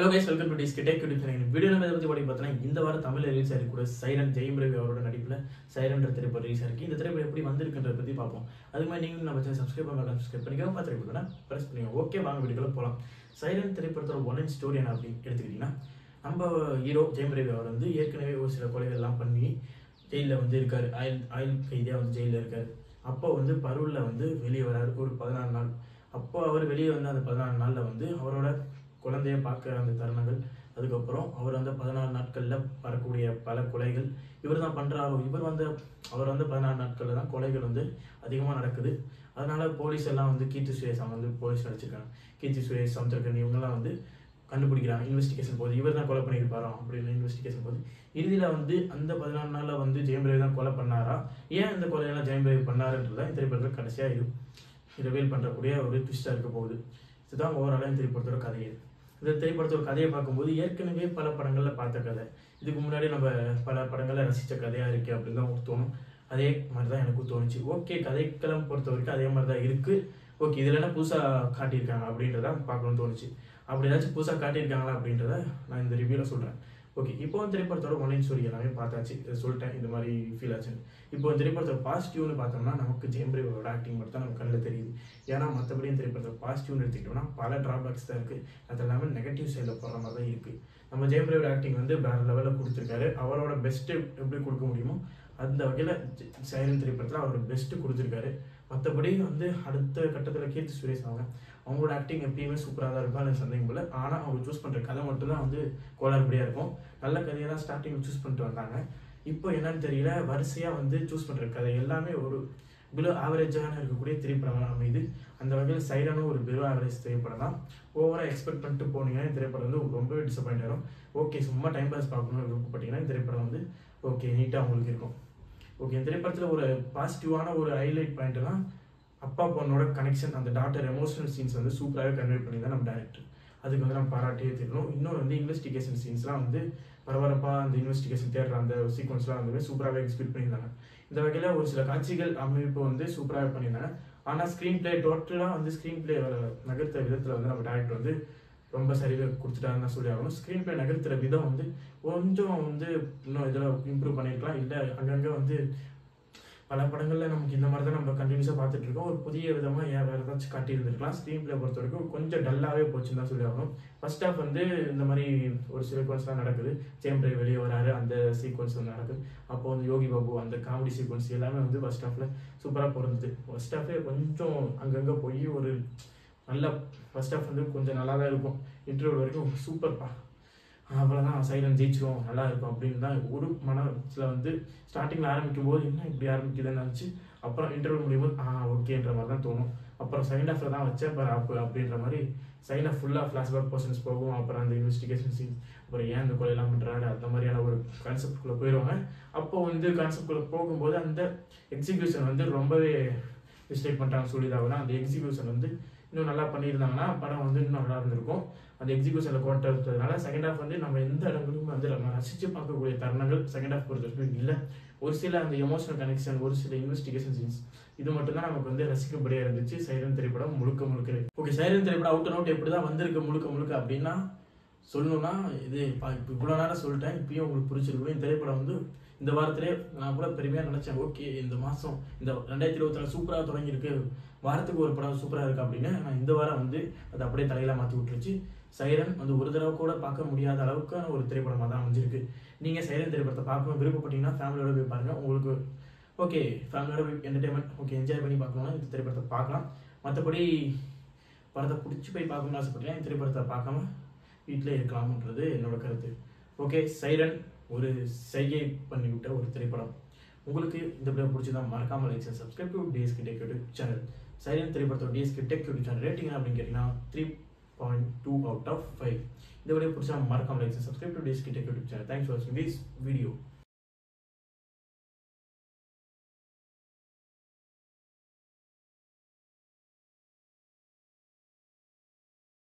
Hello guys welcome to this tech YouTube video நம்ம பற்றி படி பார்த்தீங்கன்னா இந்த வாரம் தமிழ் ரிலீஸ் ஆகிருக்கூட சைரன் ஜெயம் ரவி அவரோட நடிப்பில் சைரன்ற திரைப்படம் ரிலீஸ் ஆயிருக்கு. இந்த திரைப்படம் எப்படி வந்திருக்குன்றத பற்றி பார்ப்போம். அது மாதிரி நீங்களும் நம்ம சேனல் சப்ஸ்கிரைப் பண்ணலாம் சப்ஸ்கிரைப் பண்ணிக்கோ பார்த்து ப்ரெஸ் பண்ணுங்க ஓகே வாங்க வீடியோக்குள்ள போகலாம் சைரன் திரைப்படத்தோட ஒன் அண்ட் ஸ்டோரி என்ன அப்படின்னு எடுத்துக்கிட்டிங்கன்னா நம்ம ஹீரோ ஜெயம் ரவி அவர் வந்து ஏற்கனவே ஒரு சில கொலைகள்லாம் பண்ணி ஜெயிலில் வந்து இருக்கார். ஆயில் ஆயில் கைதியாக வந்து ஜெயிலில் இருக்கார். அப்போ வந்து பருவில் வந்து வெளியே வராரு. ஒரு பதினாலு நாள். அப்போ அவர் வெளியே வந்து அந்த பதினாலு நாளில் வந்து அவரோட குழந்தைய பார்க்குற அந்த தருணங்கள். அதுக்கப்புறம் அவர் வந்து பதினாலு நாட்களில் வரக்கூடிய பல கொலைகள். இவர் தான் பண்ணுறாரோ இவர் வந்து அவர் வந்து பதினாலு நாட்களில் தான் கொலைகள் வந்து அதிகமாக நடக்குது. அதனால் போலீஸ் எல்லாம் வந்து கீர்த்தி சுரேஷ் அவங்க வந்து போலீஸ் நடிச்சிருக்காங்க கீர்த்தி சுரேஷ் சமுத்திரக்கன் இவங்கெல்லாம் வந்து கண்டுபிடிக்கிறாங்க. இன்வெஸ்டிகேஷன் போது இவர் தான் கொலை பண்ணியிருப்பாரோ அப்படின்னு இன்வெஸ்டிகேஷன் போது இறுதியில் வந்து அந்த பதினாலு நாளில் வந்து ஜெயம் தான் கொலை பண்ணாரா? ஏன் இந்த கொலையெல்லாம் ஜெயம் ரவி பண்ணாருன்றதை இந்த திரைப்படத்தில் கடைசியாக இது ரிவீல் பண்ணுறக்கூடிய ஒரு ட்விஸ்ட்டாக இருக்க போகுது. இதுதான் ஓவராலாக திரைப்படத்தோட கதை இது இந்த திரைப்படத்தோட கதையை பார்க்கும்போது ஏற்கனவே பல படங்களில் பார்த்த கதை. இதுக்கு முன்னாடி நம்ம பல படங்களை ரசித்த கதையாக இருக்குது அப்படின்னு தான் தோணும். அதே மாதிரி தான் எனக்கும் தோணுச்சு. ஓகே கதைக்களம் பொறுத்த வரைக்கும் அதே மாதிரி தான் இருக்குது ஓகே இதில் என்ன புதுசாக காட்டியிருக்காங்க அப்படின்றத பார்க்கணும்னு தோணுச்சு. அப்படி ஏதாச்சும் புதுசாக காட்டியிருக்காங்களா அப்படின்றத நான் இந்த ரிவ்யூவில் சொல்கிறேன் ஓகே இப்போ வந்து திரைப்படத்தோட ஒன்லைன் ஸ்டோரி எல்லாமே பார்த்தாச்சு. இதை சொல்லிட்டேன் இந்த மாதிரி ஃபீல் ஆச்சுன்னு. இப்போ திரைப்படத்தோட பாசிட்டிவ்னு பார்த்தோம்னா நமக்கு ஜெயம் ரவியோட ஆக்டிங் மட்டும் தான் நம்ம கண்ணில் தெரியுது. ஏன்னா மற்றபடி இந்த திரைப்படத்தோட பாசிட்டிவ்னு எடுத்துக்கிட்டோம்னா பல ட்ராபேக்ஸ் தான் இருக்குது அது எல்லாமே நெகட்டிவ் சைடில் போகிற மாதிரி தான் இருக்குது நம்ம ஜெயம் ரவியோட ஆக்டிங் வந்து வேறு லெவலில் கொடுத்துருக்காரு. அவரோட பெஸ்ட்டு எப்படி கொடுக்க முடியுமோ அந்த வகையில் சைலன் திரைப்படத்தில் அவரோட பெஸ்ட்டு கொடுத்துருக்காரு. மற்றபடி வந்து அடுத்த கட்டத்தில் கீர்த்தி சுரேஷ் அவங்க அவங்களோட ஆக்டிங் எப்பயுமே சூப்பராக தான் இருக்கும் அந்த சந்தேகம் போல் ஆனால் அவங்க சூஸ் பண்ணுற கதை மட்டும் தான் வந்து கோளாறுபடியாக இருக்கும். நல்ல கதையை தான் ஸ்டார்டிங் சூஸ் பண்ணிட்டு வந்தாங்க. இப்போ என்னன்னு தெரியல வரிசையாக வந்து சூஸ் பண்ணுற கதை. எல்லாமே ஒரு பிலோ ஆவரேஜான இருக்கக்கூடிய திரைப்படமாக அமையுது. அந்த வகையில் சைடான ஒரு பிலோ ஆவரேஜ் திரைப்படம் தான். ஓவராக எக்ஸ்பெக்ட் பண்ணிட்டு போனீங்கன்னா திரைப்படம் வந்து ரொம்பவே டிசப்பாயிண்ட் ஆகும் ஓகே சும்மா டைம் பாஸ் பார்க்கணும்னு விருப்பப்பட்டீங்கன்னா திரைப்படம் வந்து ஓகே நீட்டாக உங்களுக்கு இருக்கும். ஓகே இந்த திரைப்படத்தில் ஒரு பாசிட்டிவான ஒரு ஹைலைட் பாயிண்ட்லாம் அப்பா பொண்ணோட கனெக்ஷன் அந்த டாக்டர் எமோஷனல் சீன்ஸ் வந்து சூப்பராகவே கன்வே பண்ணி தான் நம்ம டேரக்டர் அதுக்கு வந்து நம்ம பாராட்டியே தெரியணும் இன்னொரு வந்து இன்வெஸ்டிகேஷன் சீன்ஸ்லாம் வந்து பரபரப்பாக அந்த இன்வெஸ்டிகேஷன் தேடுற அந்த சீக்வன்ஸ்லாம் வந்து சூப்பராகவே எக்ஸ்பிளைட் பண்ணியிருந்தாங்க. இந்த வகையில் ஒரு சில காட்சிகள் அமைப்பு வந்து சூப்பராகவே பண்ணியிருந்தாங்க. ஆனால் ஸ்க்ரீன் பிளே டோட்டலாக வந்து ஸ்க்ரீன் பிளே நகர்த்த விதத்தில் வந்து நம்ம டேரக்டர் வந்து ரொம்ப சரியாக கொடுத்துட்டாங்கன்னு தான் சொல்லி ஆகணும். ஸ்க்ரீன் பிளே நகர்த்துற விதம் வந்து கொஞ்சம் வந்து இன்னும் இதில் இம்ப்ரூவ் பண்ணியிருக்கலாம். இல்லை அங்கங்கே வந்து பல படங்களில் நமக்கு இந்த மாதிரி தான் நம்ம கண்டினியூஸாக பார்த்துட்டு இருக்கோம். ஒரு புதிய விதமாக ஏன் வேறு ஏதாச்சும் காட்டியிருந்திருக்கலாம் ஸ்க்ரீன் பிளே பொறுத்த வரைக்கும் கொஞ்சம் டல்லாகவே போச்சுன்னு தான் சொல்லி ஆகணும். ஃபர்ஸ்ட் ஆஃப் வந்து இந்த மாதிரி ஒரு சீக்வன்ஸ்லாம் நடக்குது. சேம்பரை வெளியே வராரு அந்த சீக்வன்ஸ் வந்து நடக்குது. அப்போ வந்து யோகி பாபு அந்த காமெடி சீக்வன்ஸ் எல்லாமே வந்து ஃபர்ஸ்ட் ஆஃபில் சூப்பராக பிறந்தது. ஃபர்ஸ்ட் ஆஃபே கொஞ்சம் அங்கங்கே போய் ஒரு நல்ல ஃபர்ஸ்ட் ஆஃப் வந்து கொஞ்சம் நல்லா தான் இருக்கும். இன்டர்வியூ வரைக்கும் சூப்பர்ப்பா அவ்வளோதான் சைலன் ஜெயிச்சிருவோம் நல்லா இருக்கும் அப்படின்னு தான் ஒரு மனசில் வந்து ஸ்டார்டிங்கில் ஆரம்பிக்கும் போது என்ன இப்படி ஆரம்பிக்குதுன்னு நினச்சி அப்புறம் இன்டர்வியூ முடியும் போது ஆ ஓகேன்ற மாதிரி தான் தோணும். அப்புறம் செகண்ட் ஹாஃபில் தான் வச்சேன் பர் அப்பு அப்படின்ற மாதிரி செகண்ட் ஹாஃப் ஃபுல்லாக ஃப்ளாஷ்பேக் போர்ஷன்ஸ் போகும் அப்புறம் அந்த இன்வெஸ்டிகேஷன் சீன்ஸ் அப்புறம் ஏன் இந்த கொலையெல்லாம் பண்ணுறாரு அந்த மாதிரியான ஒரு கான்செப்ட்குள்ளே போயிடுவாங்க அப்போ வந்து கான்செப்ட்குள்ளே போகும்போது அந்த எக்ஸிக்யூஷன் வந்து ரொம்பவே மிஸ்டேக் பண்ணுறாங்க சொல்லிதாகனா அந்த எக்ஸிக்யூஷன் வந்து இன்னும் நல்லா பண்ணியிருந்தாங்கன்னா படம் வந்து இன்னும் நல்லா இருந்திருக்கும். அந்த எக்ஸிகூஷனில் கோட்டை இருக்கிறதுனால செகண்ட் ஹாஃப் வந்து நம்ம எந்த இடங்களுக்கும் வந்து நம்ம ரசித்து பார்க்கக்கூடிய தருணங்கள் செகண்ட் ஹாஃப் பொறுத்த வரைக்கும் இல்லை. ஒரு சில அந்த எமோஷனல் கனெக்ஷன் ஒரு சில இன்வெஸ்டிகேஷன் சீன்ஸ் இது மட்டும் தான் நமக்கு வந்து ரசிக்கப்படியாக இருந்துச்சு. சைரன் திரைப்படம் முழுக்க முழுக்க. ஓகே சைரன் திரைப்படம் அவுட் அவுட் எப்படி தான் வந்திருக்கு முழுக்க முழுக்க அப்படின்னா சொல்லணும்னா இது இப்போ இவ்வளோ நேரம் சொல்லிட்டேன் இப்பயும் உங்களுக்கு பிடிச்சிருக்கும் இந்த திரைப்படம் வந்து இந்த வாரத்திலே நான் கூட பெருமையாக நினச்சேன். ஓகே இந்த மாதம் இந்த ரெண்டாயிரத்தி இருபத்தி நாலு சூப்பராக தொடங்கியிருக்கு. வாரத்துக்கு ஒரு படம் சூப்பராக இருக்குது அப்படின்னு நான் இந்த வாரம் வந்து அதை அப்படியே தலையில மாற்றி விட்டுருச்சு. சைரன் வந்து ஒரு தடவை கூட பார்க்க முடியாத அளவுக்கான ஒரு திரைப்படமாக தான் அமைஞ்சிருக்கு. நீங்கள் சைரன் திரைப்படத்தை பார்க்கணும் விருப்பப்பட்டீங்கன்னா ஃபேமிலியோட போய் பாருங்கள் உங்களுக்கு ஓகே ஃபேமிலியோட போய் என்டர்டைன்மெண்ட் ஓகே என்ஜாய் பண்ணி பார்க்கணும்னா இந்த திரைப்படத்தை பார்க்கலாம். மற்றபடி படத்தை பிடிச்சி போய் பார்க்கணும்னு ஆசைப்பட்டேன் இந்த திரைப்படத்தை பார்க்காம வீட்டிலே இருக்கலாம்ன்றது என்னோட கருத்து. ஓகே சைரன் ஒரு செய்கை பண்ணிவிட்ட ஒரு திரைப்படம். உங்களுக்கு இந்த படம் பிடிச்சதா மறக்காம like subscribe to TSK tech YouTube channel Siren திரைப்படத்தோட TSK tech YouTube channel rating அப்படின்னு கேட்டிங்கன்னா three point two out of five இந்த வீடியோ பிடிச்சா மறக்காம like subscribe to TSK tech YouTube channel thanks for வாட்சிங் திஸ் வீடியோ